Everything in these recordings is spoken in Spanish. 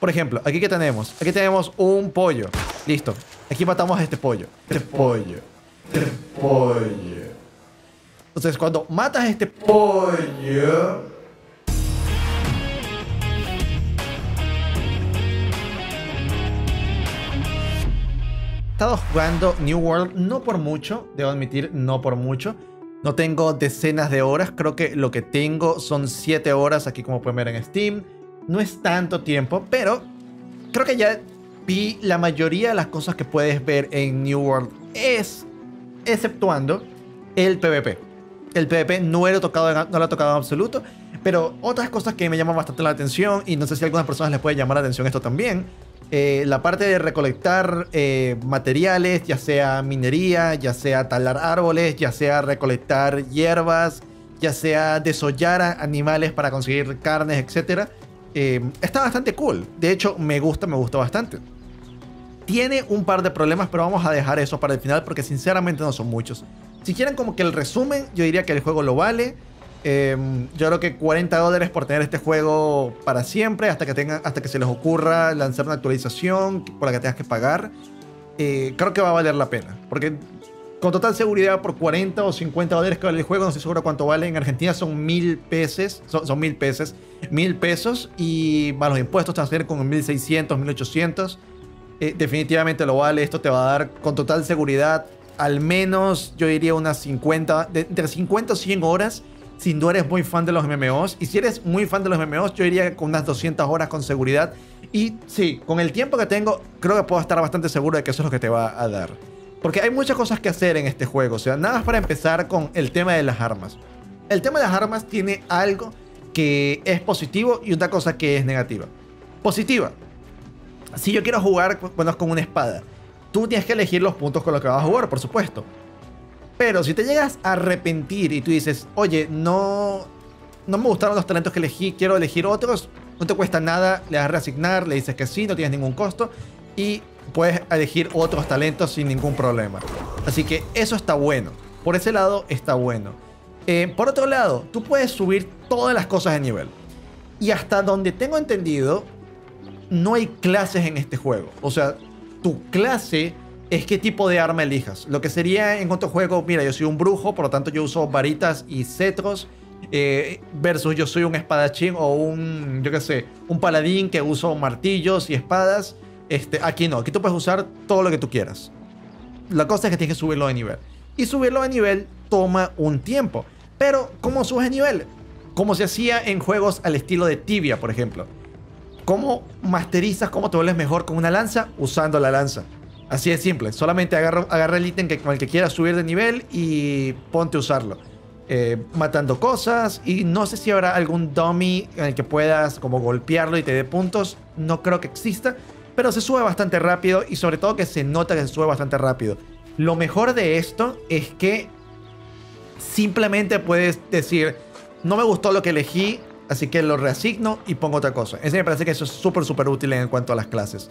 Por ejemplo, aquí que tenemos, aquí tenemos un pollo. Listo. Aquí matamos a este pollo. Este pollo. Este pollo. Entonces, cuando matas a este pollo, He estado jugando New World no por mucho, debo admitir, no por mucho. No tengo decenas de horas, creo que lo que tengo son 7 horas aquí como pueden ver en Steam. No es tanto tiempo, pero creo que ya vi la mayoría de las cosas que puedes ver en New World. Es exceptuando el PvP. El PvP no lo, he tocado, no lo tocado en absoluto, pero otras cosas que me llaman bastante la atención, y no sé si a algunas personas les puede llamar la atención esto también, eh, la parte de recolectar eh, materiales, ya sea minería, ya sea talar árboles, ya sea recolectar hierbas, ya sea desollar animales para conseguir carnes, etc. Eh, está bastante cool. De hecho, me gusta, me gusta bastante. Tiene un par de problemas, pero vamos a dejar eso para el final porque sinceramente no son muchos. Si quieren como que el resumen, yo diría que el juego lo vale. Em, yo creo que 40 dólares por tener este juego para siempre, hasta que, tengan, hasta que se les ocurra lanzar una actualización por la que tengas que pagar. Eh, creo que va a valer la pena. Porque con total seguridad, por 40 o 50 dólares que vale el juego, no estoy seguro cuánto vale. En Argentina son mil pesos, son, mil pesos, mil pesos. Y los impuestos te van a salir con 1600, 1800. Eh, definitivamente lo vale. Esto te va a dar con total seguridad al menos, yo diría, unas 50, de, entre 50 o 100 horas si no eres muy fan de los MMOs. Y si eres muy fan de los MMOs, yo diría con unas 200 horas con seguridad. Y sí, con el tiempo que tengo, creo que puedo estar bastante seguro de que eso es lo que te va a dar. Porque hay muchas cosas que hacer en este juego. O sea, nada más para empezar con el tema de las armas. El tema de las armas tiene algo que es positivo y otra cosa que es negativa. Positiva. Si yo quiero jugar bueno, con una espada, tú tienes que elegir los puntos con los que vas a jugar, por supuesto. Pero si te llegas a arrepentir y tú dices, oye, no, no me gustaron los talentos que elegí, quiero elegir otros, no te cuesta nada, le das a reasignar, le dices que sí, no tienes ningún costo y puedes elegir otros talentos sin ningún problema. Así que eso está bueno. Por ese lado está bueno. Eh, por otro lado, tú puedes subir todas las cosas de nivel. Y hasta donde tengo entendido, no hay clases en este juego. O sea, tu clase es qué tipo de arma elijas. Lo que sería en otro juego, mira, yo soy un brujo, por lo tanto yo uso varitas y cetros. Eh, versus yo soy un espadachín o un, yo qué sé, un paladín que uso martillos y espadas. Este, aquí no, aquí tú puedes usar todo lo que tú quieras. La cosa es que tienes que subirlo de nivel. Y subirlo de nivel toma un tiempo. Pero, ¿cómo subes de nivel? Como se hacía en juegos al estilo de Tibia, por ejemplo. ¿Cómo masterizas, cómo te vuelves mejor con una lanza? Usando la lanza. Así de simple. Solamente agarra, agarra el ítem que, con el que quieras subir de nivel y ponte a usarlo. Eh, matando cosas. Y no sé si habrá algún dummy en el que puedas como golpearlo y te dé puntos. No creo que exista. Pero se sube bastante rápido y sobre todo que se nota que se sube bastante rápido. Lo mejor de esto es que simplemente puedes decir, no me gustó lo que elegí, así que lo reasigno y pongo otra cosa. Ese me parece que eso es súper, súper útil en cuanto a las clases.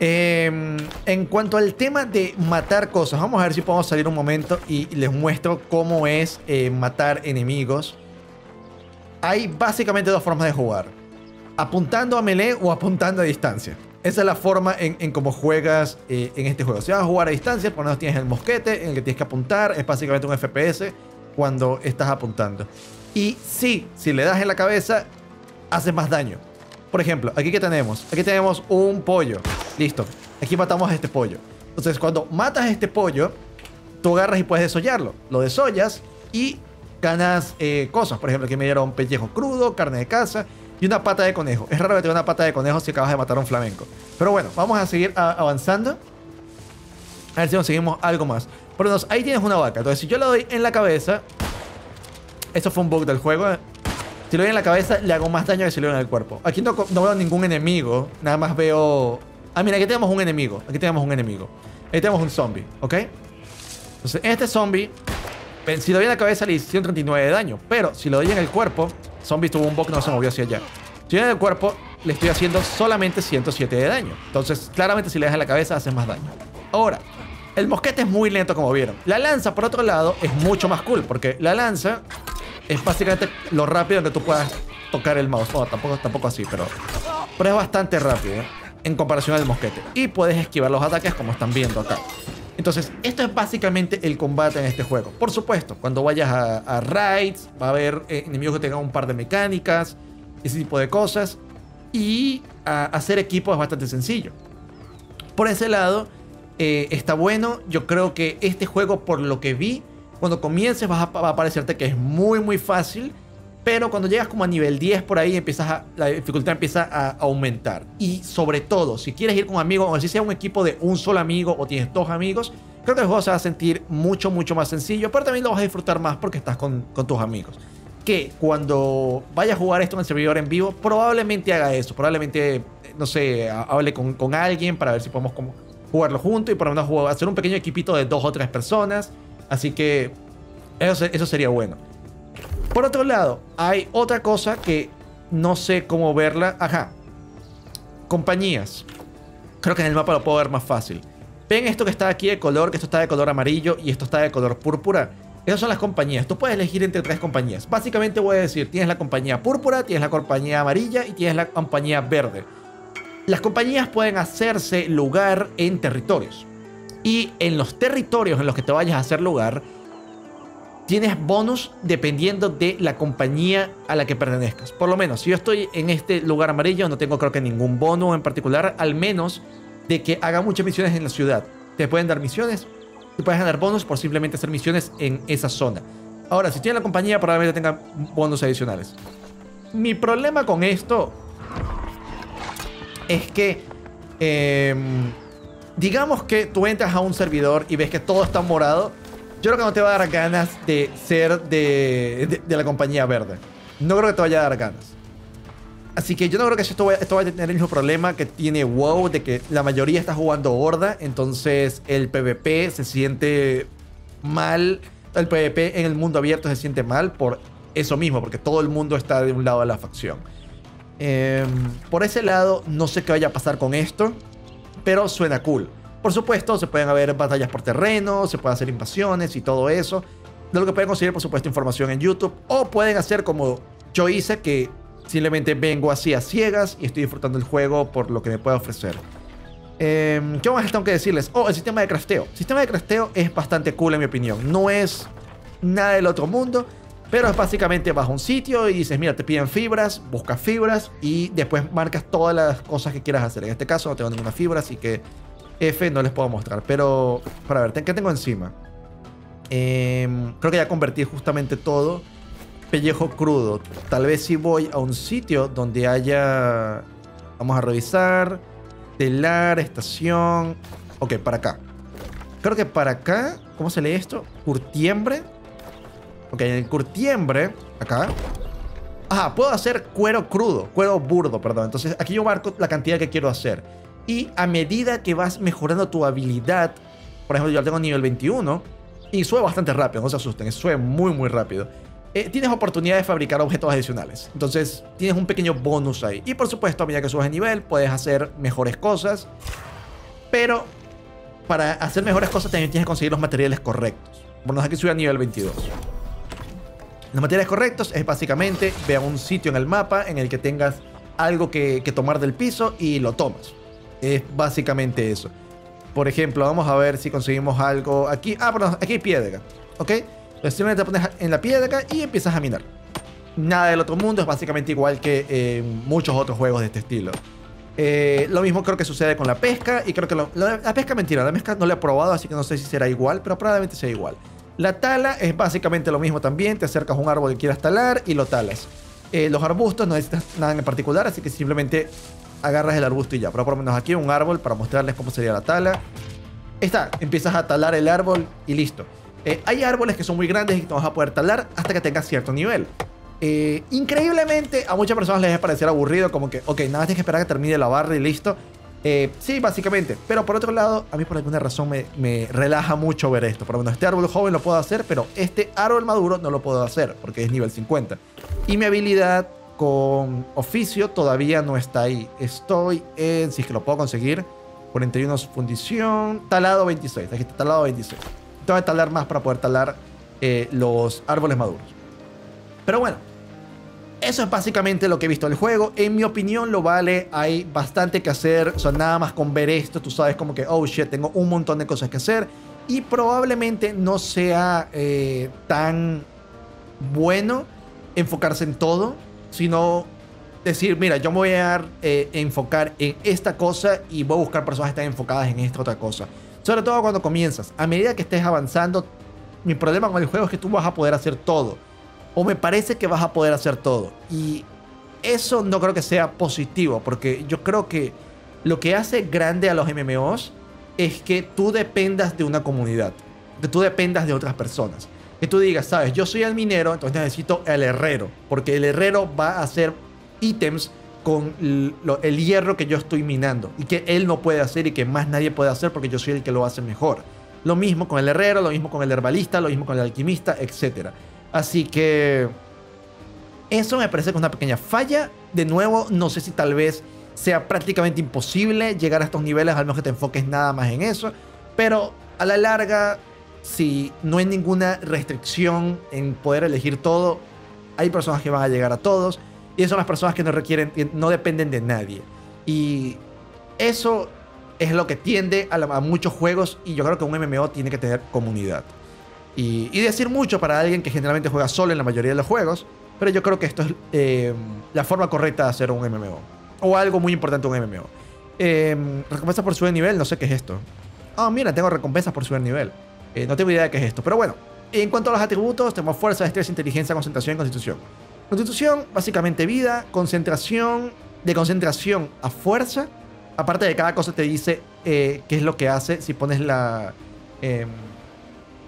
Em, en cuanto al tema de matar cosas, vamos a ver si podemos salir un momento y les muestro cómo es eh, matar enemigos. Hay básicamente dos formas de jugar. Apuntando a melee o apuntando a distancia. Esa es la forma en, cómo juegas eh, en este juego. Si vas a jugar a distancia, por lo menos tienes el mosquete en el que tienes que apuntar. Es básicamente un FPS cuando estás apuntando. Y sí, si le das en la cabeza, hace más daño. Por ejemplo, aquí que tenemos, aquí tenemos un pollo. Listo. Aquí matamos a este pollo. Entonces, cuando matas a este pollo, tú agarras y puedes desollarlo. Lo desollas y ganas eh, cosas. Por ejemplo, aquí me dieron pellejo crudo, carne de caza y una pata de conejo. Es raro que tenga una pata de conejo si acabas de matar a un flamenco. Pero bueno, vamos a seguir avanzando. A ver si conseguimos algo más. Por lo ahí tienes una vaca. Entonces, si yo le doy en la cabeza... Eso fue un bug del juego. Si lo doy en la cabeza, le hago más daño que si lo doy en el cuerpo. Aquí no, veo ningún enemigo. Nada más veo... Ah, mira, aquí tenemos un enemigo. Aquí tenemos un enemigo. Ahí tenemos un zombie, ¿ok? Entonces, este zombie... Si lo doy en la cabeza, le hice 139 de daño. Pero si lo doy en el cuerpo... Zombie tuvo un bug, no se movió hacia allá. Si lo doy en el cuerpo, le estoy haciendo solamente 107 de daño. Entonces, claramente, si le das en la cabeza, hace más daño. Ahora, el mosquete es muy lento, como vieron. La lanza, por otro lado, es mucho más cool. Porque la lanza es básicamente lo rápido que tú puedas tocar el mouse. Bueno, tampoco, tampoco así, pero pero es bastante rápido en comparación al mosquete. Y puedes esquivar los ataques como están viendo acá. Entonces, esto es básicamente el combate en este juego. Por supuesto, cuando vayas a, raids, va a haber eh, enemigos que tengan un par de mecánicas, ese tipo de cosas. Y hacer equipo es bastante sencillo. Por ese lado, eh, está bueno. Yo creo que este juego, por lo que vi, cuando comiences va a parecerte que es muy, muy fácil. Pero cuando llegas como a nivel 10 por ahí, empiezas a, la dificultad empieza a aumentar. Y sobre todo, si quieres ir con amigos, o si sea un equipo de un solo amigo o tienes dos amigos, creo que el juego se va a sentir mucho, mucho más sencillo. Pero también lo vas a disfrutar más porque estás con, con tus amigos. Que cuando vaya a jugar esto en el servidor en vivo, probablemente haga eso. Probablemente, no sé, hable con, con alguien para ver si podemos como jugarlo juntos y por lo menos hacer un pequeño equipito de dos o tres personas. Así que eso, eso sería bueno. Por otro lado, hay otra cosa que no sé cómo verla. Ajá. Compañías. Creo que en el mapa lo puedo ver más fácil. Ven esto que está aquí de color, que esto está de color amarillo y esto está de color púrpura. Esas son las compañías. Tú puedes elegir entre tres compañías. Básicamente voy a decir, tienes la compañía púrpura, tienes la compañía amarilla y tienes la compañía verde. Las compañías pueden hacerse lugar en territorios. Y en los territorios en los que te vayas a hacer lugar, tienes bonus dependiendo de la compañía a la que pertenezcas. Por lo menos, si yo estoy en este lugar amarillo, no tengo creo que ningún bono en particular, al menos de que haga muchas misiones en la ciudad. Te pueden dar misiones, te puedes ganar bonus por simplemente hacer misiones en esa zona. Ahora, si tienes la compañía, probablemente tenga bonos adicionales. Mi problema con esto es que, em, digamos que tú entras a un servidor y ves que todo está morado yo creo que no te va a dar ganas de ser de, la compañía verde. No creo que te vaya a dar ganas. Así que yo no creo que esto vaya, esto a tener el mismo problema que tiene WoW, de que la mayoría está jugando horda, entonces el PvP se siente mal, el PvP en el mundo abierto se siente mal por eso mismo, porque todo el mundo está de un lado de la facción. Em, por ese lado, no sé qué vaya a pasar con esto, pero suena cool. Por supuesto, se pueden haber batallas por terreno, se pueden hacer invasiones y todo eso. De lo que pueden conseguir, por supuesto, información en YouTube. O pueden hacer como yo hice, que simplemente vengo así a ciegas y estoy disfrutando el juego por lo que me puede ofrecer. Eh, ¿Qué más tengo que decirles? Oh, el sistema de crafteo. El sistema de crafteo es bastante cool en mi opinión. No es nada del otro mundo, pero es básicamente vas a un sitio y dices, mira, te piden fibras, buscas fibras y después marcas todas las cosas que quieras hacer. En este caso no tengo ninguna fibra, así que F no les puedo mostrar. Pero, para ver, ¿qué tengo encima? Em, creo que ya convertí justamente todo. Pellejo crudo. Tal vez si voy a un sitio donde haya... Vamos a revisar. Telar, estación. Ok, para acá. Creo que para acá... ¿Cómo se lee esto? Curtiembre. Ok, en el curtiembre... Acá. Ajá, puedo hacer cuero crudo. Cuero burdo, perdón. Entonces aquí yo marco la cantidad que quiero hacer. Y a medida que vas mejorando tu habilidad, por ejemplo, yo tengo nivel 21 y sube bastante rápido, no se asusten, sube muy, muy rápido. Eh, tienes oportunidad de fabricar objetos adicionales. Entonces, tienes un pequeño bonus ahí. Y por supuesto, a medida que subes de nivel, puedes hacer mejores cosas. Pero para hacer mejores cosas también tienes que conseguir los materiales correctos. Bueno, aquí sube a nivel 22. Los materiales correctos es básicamente ve a un sitio en el mapa en el que tengas algo que tomar del piso y lo tomas. Es básicamente eso. Por ejemplo, vamos a ver si conseguimos algo aquí. Ah, perdón, aquí hay piedra. ¿Ok? Entonces simplemente te pones en la piedra y empiezas a minar. Nada del otro mundo, es básicamente igual que en muchos otros juegos de este estilo. Eh, lo mismo creo que sucede con la pesca y creo que la, pesca mentira, la pesca no la he probado así que no sé si será igual, pero probablemente sea igual. La tala es básicamente lo mismo también, te acercas a un árbol que quieras talar y lo talas. Eh, los arbustos no necesitas nada en particular, así que simplemente agarras el arbusto y ya. Pero por lo menos aquí un árbol para mostrarles cómo sería la tala. Está, empiezas a talar el árbol y listo. Eh, hay árboles que son muy grandes y que no vas a poder talar hasta que tengas cierto nivel. Eh, increíblemente, a muchas personas les va a parecer aburrido, como que, ok, nada más tienes que esperar a que termine la barra y listo. Eh, sí, básicamente. Pero por otro lado, a mí por alguna razón me, me, relaja mucho ver esto. Por lo menos este árbol joven lo puedo hacer, pero este árbol maduro no lo puedo hacer porque es nivel 50. Y mi habilidad con oficio todavía no está ahí. Estoy en, si es que lo puedo conseguir, 41 fundición, talado 26. Aquí está talado 26. Tengo que talar más para poder talar eh, los árboles maduros. Pero bueno, eso es básicamente lo que he visto del juego. En mi opinión lo vale. Hay bastante que hacer. O sea, nada más con ver esto, tú sabes como que, oh shit, tengo un montón de cosas que hacer. Y probablemente no sea eh, tan bueno enfocarse en todo, sino decir, mira, yo me voy a eh, enfocar en esta cosa y voy a buscar personas que estén enfocadas en esta otra cosa. Sobre todo cuando comienzas. A medida que estés avanzando, mi problema con el juego es que tú vas a poder hacer todo o me parece que vas a poder hacer todo. Y eso no creo que sea positivo, porque yo creo que lo que hace grande a los MMOs es que tú dependas de una comunidad, que tú dependas de otras personas. Que tú digas, sabes, yo soy el minero, entonces necesito el herrero, porque el herrero va a hacer ítems con el hierro que yo estoy minando y que él no puede hacer y que más nadie puede hacer porque yo soy el que lo hace mejor. Lo mismo con el herrero, lo mismo con el herbalista, lo mismo con el alquimista, etc. Así que eso me parece que es una pequeña falla. De nuevo, no sé si tal vez sea prácticamente imposible llegar a estos niveles, al menos que te enfoques nada más en eso. Pero a la larga, si no hay ninguna restricción en poder elegir todo, hay personas que van a llegar a todos. Y son las personas que no requieren, no dependen de nadie. Y eso es lo que tiende a, a muchos juegos. Y yo creo que un MMO tiene que tener comunidad. Y, decir mucho para alguien que generalmente juega solo en la mayoría de los juegos, pero yo creo que esto es eh, la forma correcta de hacer un MMO. O algo muy importante un MMO. Eh, recompensas por subir nivel, no sé qué es esto. Ah, mira, tengo recompensas por subir nivel. Eh, no tengo idea de qué es esto, pero bueno. En cuanto a los atributos, tenemos fuerza, estrés, inteligencia, concentración y constitución. Constitución, básicamente vida, concentración, de concentración a fuerza. Aparte de cada cosa te dice qué es lo que hace si pones la... Em,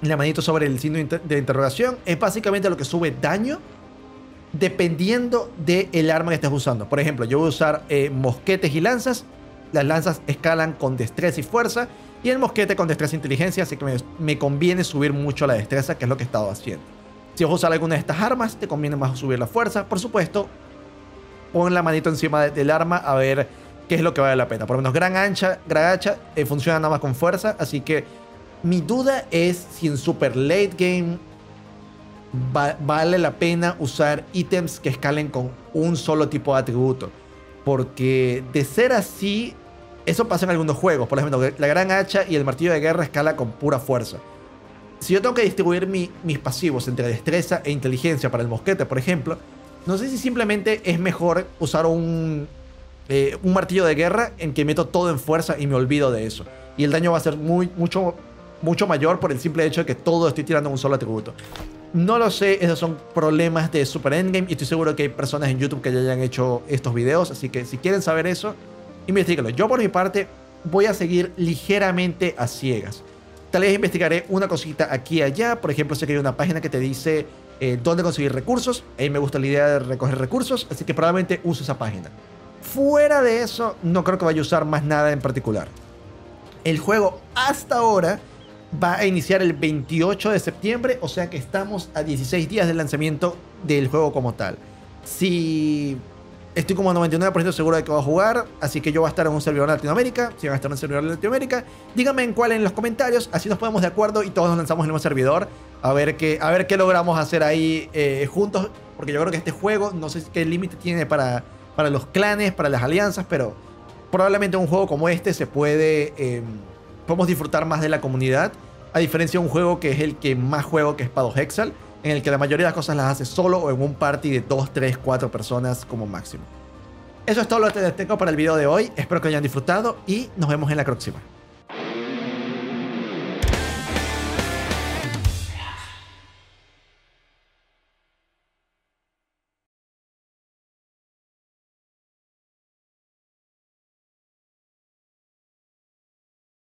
la manito sobre el signo de interrogación. Es básicamente lo que sube daño dependiendo del arma que estés usando. Por ejemplo, yo voy a usar eh, mosquetes y lanzas. Las lanzas escalan con destreza y fuerza. Y el mosquete con destreza e inteligencia. Así que me, conviene subir mucho la destreza, que es lo que he estado haciendo. Si vas a usar alguna de estas armas, te conviene más subir la fuerza. Por supuesto, pon la manito encima del arma a ver qué es lo que vale la pena. Por lo menos gran ancha, gran hacha eh, funciona nada más con fuerza. Así que mi duda es si en super late game vale la pena usar ítems que escalen con un solo tipo de atributo. Porque de ser así, eso pasa en algunos juegos. Por ejemplo, la gran hacha y el martillo de guerra escala con pura fuerza. Si yo tengo que distribuir mis pasivos entre destreza e inteligencia para el mosquete, por ejemplo, no sé si simplemente es mejor usar un, eh, un martillo de guerra en que meto todo en fuerza y me olvido de eso. Y el daño va a ser muy, mucho mucho mayor por el simple hecho de que todo estoy tirando un solo atributo. No lo sé, esos son problemas de Super Endgame y estoy seguro que hay personas en YouTube que ya hayan hecho estos videos, así que si quieren saber eso, investiguenlo. Yo por mi parte voy a seguir ligeramente a ciegas. Tal vez investigaré una cosita aquí y allá, por ejemplo sé que hay una página que te dice eh, dónde conseguir recursos, a mí me gusta la idea de recoger recursos, así que probablemente use esa página. Fuera de eso, no creo que vaya a usar más nada en particular. El juego hasta ahora va a iniciar el 28 de septiembre, o sea que estamos a 16 días del lanzamiento del juego como tal. Si estoy como 99% seguro de que va a jugar, así que yo voy a estar en un servidor de Latinoamérica, si van a estar en un servidor de Latinoamérica, díganme en cuál en los comentarios, así nos ponemos de acuerdo y todos nos lanzamos en un servidor a ver qué, a ver qué logramos hacer ahí eh, juntos, porque yo creo que este juego, no sé qué límite tiene para, para los clanes, para las alianzas, pero probablemente un juego como este se puede... Em, podemos disfrutar más de la comunidad, a diferencia de un juego que es el que más juego, que es Pado Hexal, en el que la mayoría de las cosas las hace solo o en un party de 2, 3, 4 personas como máximo. Eso es todo lo que tengo para el video de hoy, espero que hayan disfrutado y nos vemos en la próxima.